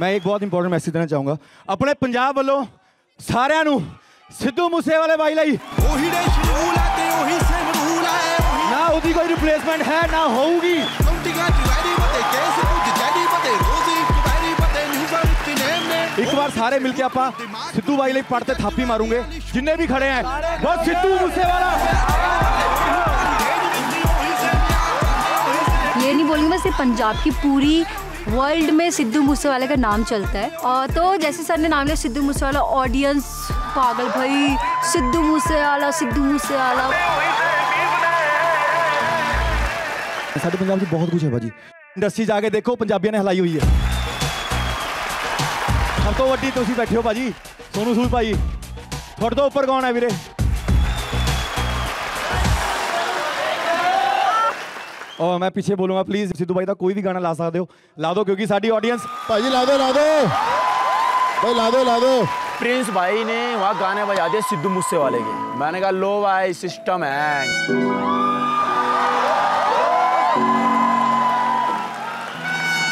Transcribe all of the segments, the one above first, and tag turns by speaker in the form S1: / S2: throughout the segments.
S1: ਮੈਂ ਇੱਕ ਬਹੁਤ ਇੰਪੋਰਟੈਂਟ ਮੈਸੇਜ ਦੇਣਾ ਚਾਹੂੰਗਾ ਆਪਣੇ ਪੰਜਾਬ ਵੱਲੋਂ ਸਾਰਿਆਂ ਨੂੰ ਸਿੱਧੂ ਮੂਸੇਵਾਲੇ ਬਾਈ ਲਈ
S2: ਉਹੀ ਦੇਸ਼ ਰੂਲ ਹੈ ਤੇ ਉਹੀ ਸੇਮ ਰੂਲ ਹੈ ਉਹੀ
S1: ਨਾ ਉਹਦੀ ਕੋਈ ਰਿਪਲੇਸਮੈਂਟ ਹੈ ਨਾ ਹੋਊਗੀ
S2: ਕੰਟੀਆਂ ਚ ਵੈਰੀ ਬਤੇ ਕੇਸ ਕੁਝ ਜੈਡੀ ਬਤੇ ਰੋਜ਼ੀ ਵੈਰੀ ਬਤੇ ਨਿਊਜ਼ਾਂ ਵਿੱਚ ਨੇਮ ਨੇ
S1: ਇੱਕ ਵਾਰ ਸਾਰੇ ਮਿਲ ਕੇ ਆਪਾਂ ਸਿੱਧੂ ਬਾਈ ਲਈ ਪੜ ਤੇ ਥਾਪੀ ਮਾਰੂਗੇ ਜਿੰਨੇ ਵੀ ਖੜੇ ਆ ਬਸ ਸਿੱਧੂ ਮੂਸੇਵਾਲਾ
S3: ये नहीं बोलूँगी मैं सिर्फ पंजाब की पूरी वर्ल्ड में सिद्धू मूसेवाले का नाम चलता है और तो जैसे सर ने नाम लिया सिद्धू मूसेवाला ऑडियंस पागल भाई सिद्धू मूसेवाला सिद्धू मूसेवाला
S1: ਸਾਡੇ ਪੰਜਾਬ 'ਚ ਬਹੁਤ ਕੁਝ ਹੈ ਭਾਜੀ ਇੰਡਸਟਰੀ ਜਾ ਕੇ ਦੇਖੋ ਪੰਜਾਬੀਆਂ ਨੇ ਹਲਾਈ ਹੋਈ ਹੈ ਸਭ ਤੋਂ ਵੱਡੀ ਤੁਸੀਂ ਬੈਠੇ ਹੋ ਭਾਜੀ ਸੋਨੂ ਸੂਦ ਭਾਈ ਤੁਹਾਡੇ ਤੋਂ ਉੱਪਰ ਕੌਣ ਹੈ ਵੀਰੇ और मैं पीछे बोलूँगा प्लीज़ सिद्धू भाई का कोई भी गाना ला सकते हो। ला दो क्योंकि साड़ी ऑडियंस
S4: भाई ला दो ला दो। भाई ला दो ला दो।
S5: प्रिंस भाई ने वहाँ गाने बजा दिए सिद्धू मूसे वाले के। मैंने कहा लो भाई सिस्टम है।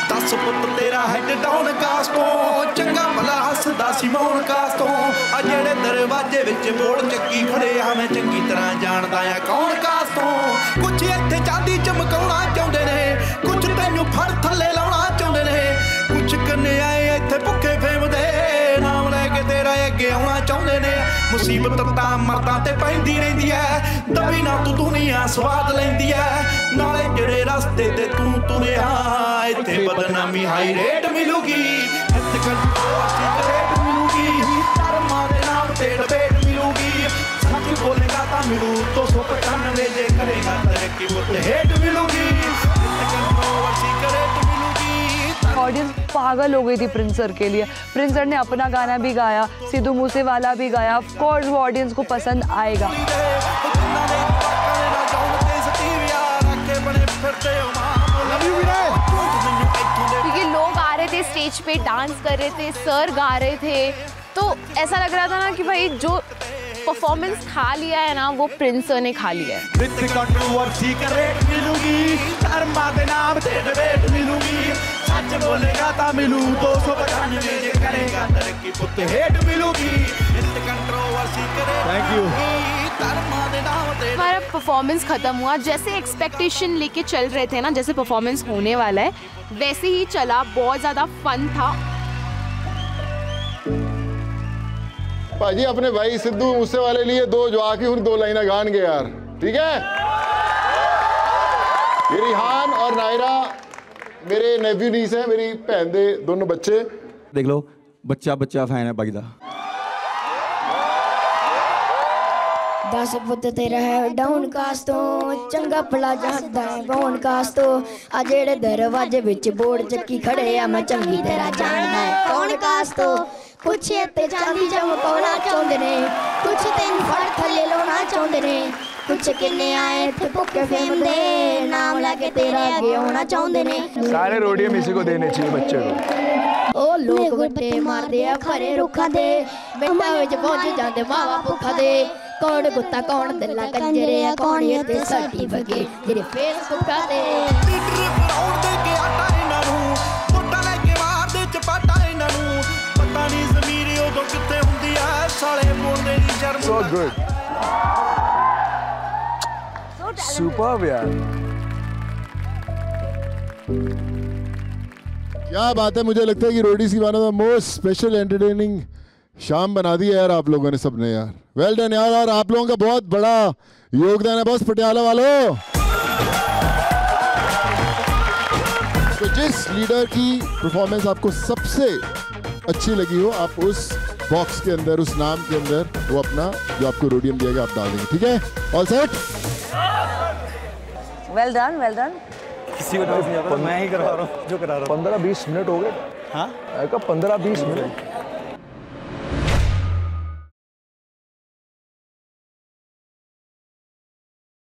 S2: दस पुत तेरा हेड डाउन कास्टों चंगा भला हसदा सिमोन कास्टों ਦਰਵਾਜ਼ੇ ਵਿੱਚ ਬੋੜ ਚੱਕੀ ਖੜੇ ਮੈਂ ਚੰਗੀ ਤਰ੍ਹਾਂ ਜਾਣਦਾ ਆ ਕੌਣ ਕਾਸਟੋਂ ਕੁਛ ਇੱਥੇ ਚਾਂਦੀ ਚਮਕਾਉਣਾ ਚਾਹੁੰਦੇ ਨੇ, ਕੁਛ ਤੈਨੂੰ ਫੜ ਥੱਲੇ ਲਾਉਣਾ ਚਾਹੁੰਦੇ ਨੇ। ਕੁਛ ਕੰਨਿਆਏ ਇੱਥੇ ਭੁੱਖੇ ਫੇਮਦੇ, ਨਾਮ ਲੈ ਕੇ ਤੇਰਾ ਅੱਗੇ ਆਉਣਾ ਚਾਹੁੰਦੇ ਨੇ। ਮੁਸੀਬਤ ਤਾਂ ਮਰਦਾਂ ਤੇ ਪੈਂਦੀ ਰਹਿੰਦੀ ਐ, ਦਬੀ ਨਾ ਤੂੰ ਦੁਨੀਆ ਸਵਾਦ ਲੈਂਦੀ ਐ। ਨਾਲੇ ਜਿਹੜੇ ਰਸਤੇ ਤੇ ਤੂੰ ਤੁਰਿਆ, ਇੱਥੇ ਬਦਨਾਮੀ ਹਾਈ ਰੇਟ ਮਿਲੂਗੀ। ਇੱਥੇ ਕੰਟਰੋਲ ਰੇਟ ਮਿਲੂਗੀ। ਧਰਮਾਂ से डबेट मिलूगी। साथी बोलेगा ता मिलू तो सौ पचानवे जे करेगा तरक्की वो तो हेट मिलूगी।
S6: ऑडियंस पागल हो गई थी प्रिंस सर के लिए। प्रिंस सर ने अपना गाना भी गाया सिद्धू मूसे वाला भी गाया। ऑफ़ कोर्स वो ऑडियंस को पसंद आएगा।
S7: क्योंकि लोग आ रहे थे स्टेज पे डांस कर रहे थे सर गा रहे थे। तो ऐसा लग रहा था ना कि भाई जो परफॉर्मेंस खा लिया है ना वो प्रिंस सर ने खा लिया है। हमारा परफॉर्मेंस खत्म हुआ। जैसे एक्सपेक्टेशन लेके चल रहे थे ना जैसे परफॉर्मेंस होने वाला है वैसे ही चला बहुत ज़्यादा फन था।
S4: ਭਾਜੀ ਆਪਣੇ ਭਾਈ ਸਿੱਧੂ ਮੂਸੇ ਵਾਲੇ लिए दो जो आके ਹੁਣ ਦੋ ਲਾਈਨਾਂ ਗਾਣਗੇ ਯਾਰ ਠੀਕ ਹੈ ये रिहान और नायरा मेरे नेव्यू नीस है मेरी भैन ਦੇ ਦੋਨੋਂ ਬੱਚੇ
S1: ਦੇਖ ਲਓ ਬੱਚਾ ਬੱਚਾ ਫੈਨ ਹੈ ਬਾਈ ਦਾ
S8: ਦਸ ਪੁੱਤ ਤੇਰਾ ਹੈ ਡਾਊਨ ਕਾਸ ਤੋਂ ਚੰਗਾ ਭਲਾ ਜਾਣਦਾ ਹੈ ਬੌਨ ਕਾਸ ਤੋਂ ਆ ਜਿਹੜੇ ਦਰਵਾਜ਼ੇ ਵਿੱਚ ਬੋਰਡ ਚੱਕੀ ਖੜੇ ਆ ਮੈਂ ਚੰਗੀ ਤਰ੍ਹਾਂ ਜਾਣਦਾ ਹੈ ਕੌਣ ਕਾਸ ਤੋਂ ਪੁੱਛੇ ਚਾਂਦੀ ਜਮ ਪਾਉਣਾ ਚਾਹੁੰਦੇ ਨੇ ਕੁਛ ਤੈਨੂੰ ਫੜ ਥੱਲੇ ਲਾਉਣਾ ਚਾਹੁੰਦੇ ਨੇ ਕੁਛ ਕਿੰਨੇ ਆਏ ਤੇ ਭੁੱਖੇ ਫੇਮ ਦੇ ਨਾਮ ਲੈ ਕੇ ਤੇਰੇ ਅੱਗੇ ਆਉਣਾ ਚਾਹੁੰਦੇ ਨੇ
S5: ਸਾਰੇ ਰੋਡੀਆਂ ਇਸੇ ਕੋ ਦੇਣੇ ਚਾਹੀਏ ਬੱਚੇ ਨੂੰ
S8: ਉਹ ਲੋਕ ਵੱਟੇ ਮਾਰਦੇ ਆ ਖਰੇ ਰੁੱਖਾਂ ਦੇ ਮਿੰਟਾਂ ਵਿੱਚ ਪਹੁੰਚ ਜਾਂਦੇ ਮਾਵਾ ਭੁੱਖਾ ਦੇ ਕੌਣ ਗੁੱਤਾ ਕੌਣ ਦਿੱਲਾ ਕੰਜਰੇ ਆ ਕੌਣ ਇਹ ਤੇ
S2: ਸਾਡੀ ਬਗੇ ਤੇਰੇ ਫੇਸ ਸੁੱਕਾ ਦੇ so
S5: good. So Superb, यार.
S4: क्या बात है मुझे लगता है कि रोडीज सी बारे मोस्ट स्पेशल एंटरटेनिंग शाम बना दी है यार आप लोगों ने सबने यार वेल well डन यार यार आप लोगों का बहुत बड़ा योगदान है बस पटियाला वालों तो जिस लीडर की परफॉर्मेंस आपको सबसे अच्छी लगी हो आप उस बॉक्स के अंदर उस नाम के अंदर वो अपना जो आपको रोडियम दिया गया आप डाल देंगे ठीक है? All set
S6: well done well done
S1: किसी को डांस नहीं आता मैं ही करा रहा हूँ। जो करा रहा
S5: पंद्रह बीस मिनट हो गए।
S1: हाँ?
S5: पंद्रह बीस मिनट।